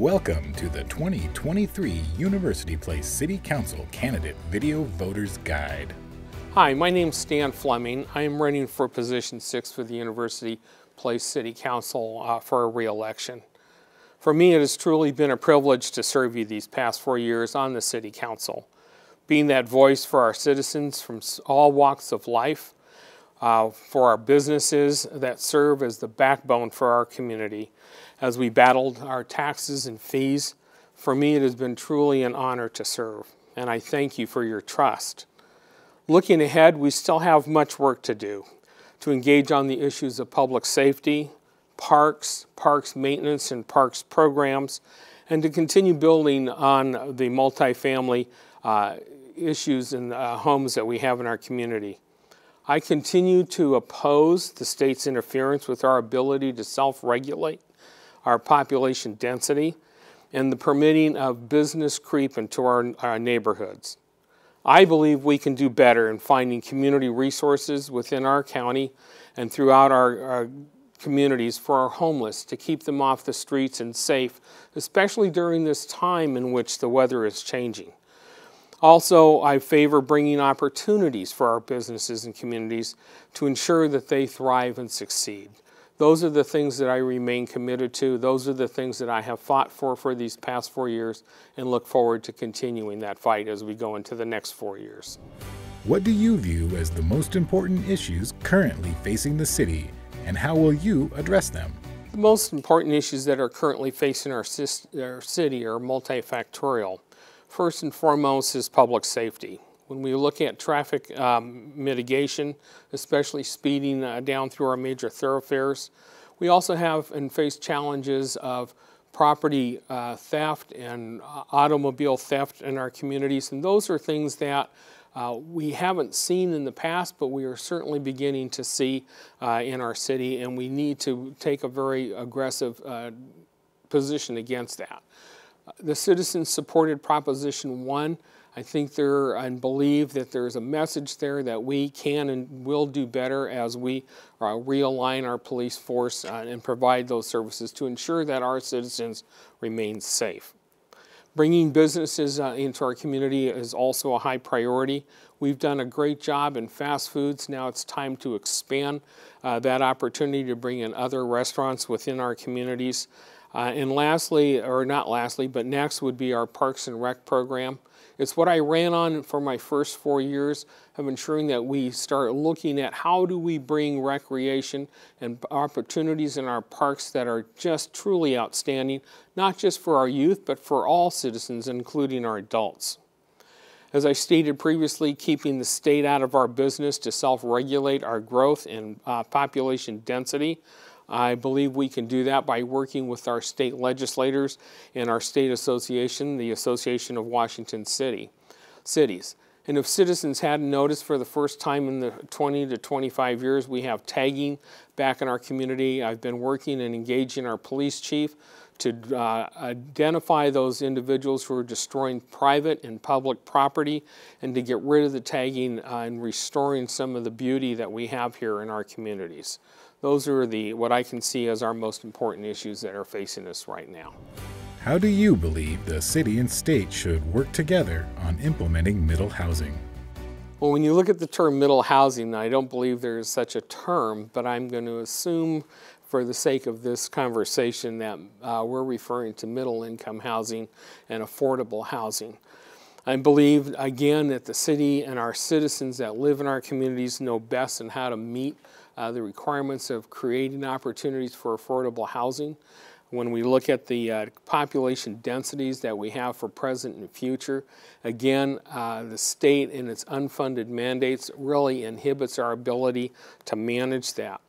Welcome to the 2023 University Place City Council Candidate Video Voters Guide. Hi, my name is Stan Flemming. I am running for position six for the University Place City Council uh, for a re-election. For me, it has truly been a privilege to serve you these past four years on the City Council, being that voice for our citizens from all walks of life, uh, for our businesses that serve as the backbone for our community, as we battled our taxes and fees. For me, it has been truly an honor to serve, and I thank you for your trust. Looking ahead, we still have much work to do to engage on the issues of public safety, parks, parks maintenance, and parks programs, and to continue building on the multifamily uh, issues and uh, homes that we have in our community. I continue to oppose the state's interference with our ability to self regulate our population density, and the permitting of business creep into our, our neighborhoods. I believe we can do better in finding community resources within our county and throughout our, our, communities for our homeless to keep them off the streets and safe, especially during this time in which the weather is changing. Also, I favor bringing opportunities for our businesses and communities to ensure that they thrive and succeed. Those are the things that I remain committed to. Those are the things that I have fought for for these past four years and look forward to continuing that fight as we go into the next four years. What do you view as the most important issues currently facing the city and how will you address them? The most important issues that are currently facing our, our city are multifactorial. First and foremost is public safety. When we look at traffic um, mitigation, especially speeding uh, down through our major thoroughfares, we also have and face challenges of property uh, theft and uh, automobile theft in our communities. And those are things that uh, we haven't seen in the past, but we are certainly beginning to see uh, in our city, and we need to take a very aggressive uh, position against that. The citizens supported Proposition 1 I think there and believe that there's a message there that we can and will do better as we uh, realign our police force uh, and provide those services to ensure that our citizens remain safe. Bringing businesses uh, into our community is also a high priority. We've done a great job in fast foods. Now it's time to expand uh, that opportunity to bring in other restaurants within our communities. Uh, and lastly, or not lastly, but next would be our Parks and Rec program. It's what I ran on for my first four years of ensuring that we start looking at how do we bring recreation and opportunities in our parks that are just truly outstanding, not just for our youth, but for all citizens, including our adults. As I stated previously, keeping the state out of our business to self-regulate our growth and uh, population density I believe we can do that by working with our state legislators and our state association, the Association of Washington City, Cities. And if citizens hadn't noticed for the first time in the 20 to 25 years, we have tagging back in our community. I've been working and engaging our police chief to uh, identify those individuals who are destroying private and public property and to get rid of the tagging uh, and restoring some of the beauty that we have here in our communities. Those are the what I can see as our most important issues that are facing us right now. How do you believe the city and state should work together on implementing middle housing? Well, when you look at the term middle housing, I don't believe there is such a term, but I'm going to assume for the sake of this conversation that uh, we're referring to middle income housing and affordable housing. I believe, again, that the city and our citizens that live in our communities know best and how to meet uh, the requirements of creating opportunities for affordable housing. When we look at the uh, population densities that we have for present and future, again, uh, the state and its unfunded mandates really inhibits our ability to manage that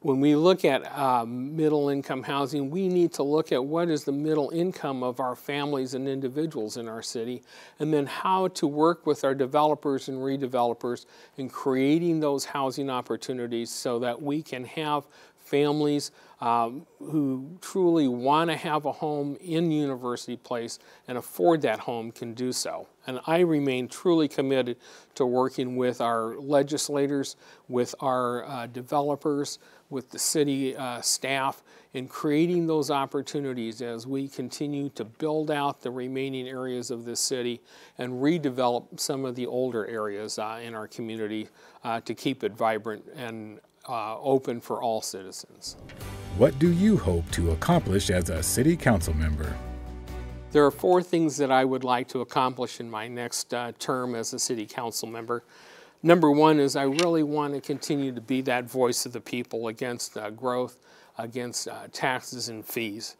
when we look at uh, middle income housing, we need to look at what is the middle income of our families and individuals in our city, and then how to work with our developers and redevelopers in creating those housing opportunities so that we can have families um, who truly want to have a home in University Place and afford that home can do so. And I remain truly committed to working with our legislators, with our uh, developers, with the city uh, staff in creating those opportunities as we continue to build out the remaining areas of this city and redevelop some of the older areas uh, in our community uh, to keep it vibrant and uh, open for all citizens. What do you hope to accomplish as a city council member? There are four things that I would like to accomplish in my next uh, term as a city council member. Number one is I really want to continue to be that voice of the people against uh, growth, against uh, taxes and fees.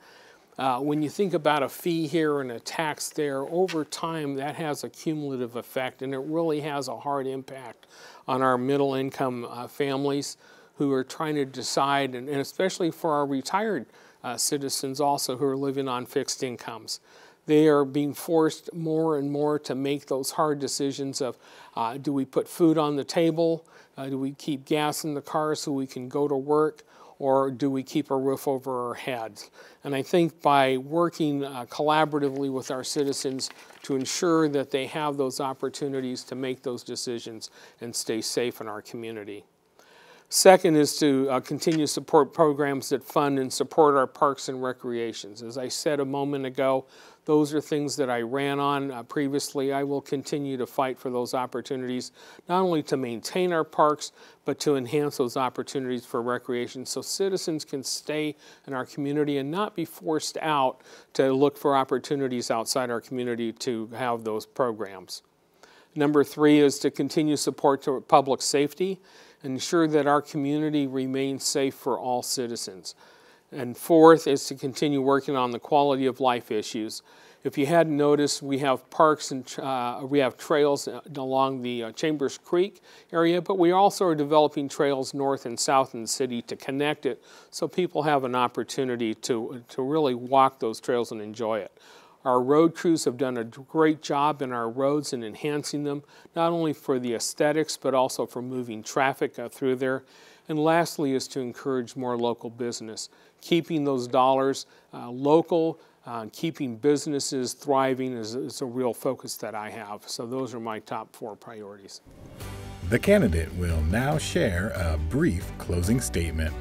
Uh, when you think about a fee here and a tax there, over time that has a cumulative effect and it really has a hard impact on our middle income uh, families who are trying to decide, and, and especially for our retired uh, citizens also who are living on fixed incomes. They are being forced more and more to make those hard decisions of uh, do we put food on the table? Uh, do we keep gas in the car so we can go to work? Or do we keep a roof over our heads? And I think by working uh, collaboratively with our citizens to ensure that they have those opportunities to make those decisions and stay safe in our community. Second is to uh, continue to support programs that fund and support our parks and recreations. As I said a moment ago, those are things that I ran on uh, previously. I will continue to fight for those opportunities, not only to maintain our parks, but to enhance those opportunities for recreation so citizens can stay in our community and not be forced out to look for opportunities outside our community to have those programs. Number three is to continue support to public safety ensure that our community remains safe for all citizens. And fourth is to continue working on the quality of life issues. If you hadn't noticed, we have parks and uh, we have trails along the uh, Chambers Creek area, but we also are developing trails north and south in the city to connect it so people have an opportunity to, to really walk those trails and enjoy it. Our road crews have done a great job in our roads and enhancing them, not only for the aesthetics, but also for moving traffic through there. And lastly is to encourage more local business, keeping those dollars uh, local, uh, keeping businesses thriving is, is a real focus that I have. So those are my top four priorities. The candidate will now share a brief closing statement.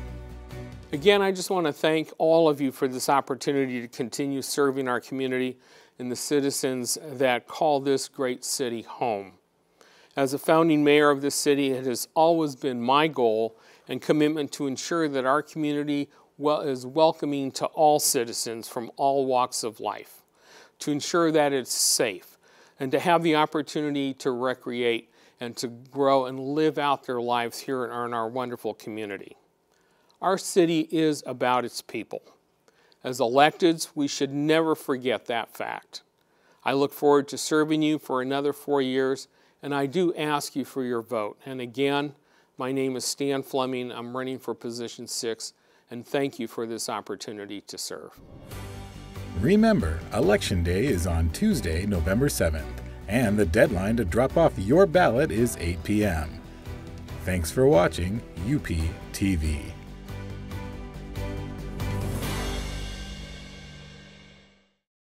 Again, I just want to thank all of you for this opportunity to continue serving our community and the citizens that call this great city home. As a founding mayor of this city, it has always been my goal and commitment to ensure that our community is welcoming to all citizens from all walks of life, to ensure that it's safe, and to have the opportunity to recreate and to grow and live out their lives here in our wonderful community. Our city is about its people. As electeds, we should never forget that fact. I look forward to serving you for another four years, and I do ask you for your vote. And again, my name is Stan Flemming. I'm running for position six, and thank you for this opportunity to serve. Remember, Election Day is on Tuesday, November 7th, and the deadline to drop off your ballot is 8 p.m. Thanks for watching UP TV.